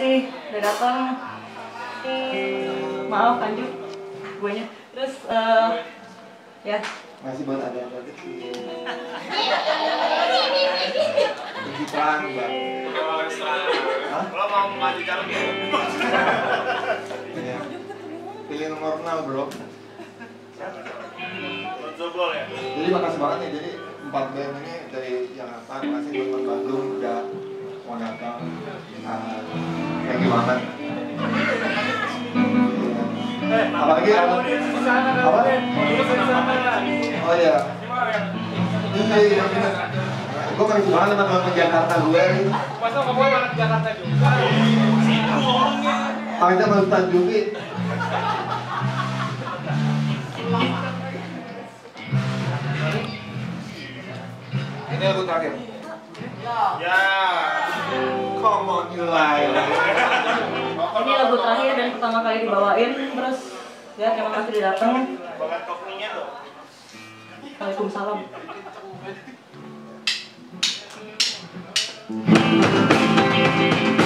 sih udah datang maaf Anju guanya terus eh, ya Masih buat ada yang kecil. Pergi perang, Bang. Lo mau maju jalan ya? Iya. Pilih nomor 0, bro. Jebol ya? Jadi makasih banget nih. Jadi empat band ini dari Jakarta. Makasih teman Bandung udah mau datang. Apalagi apa? Oh iya. Iya. Gue banget sama teman Jakarta gue. Masa Jakarta juga? Pi. Ini lagu terakhir. Ya. Come on, you lie. ini lagu terakhir dan pertama kali dibawain terus ya terima kasih udah datang. Waalaikumsalam Thank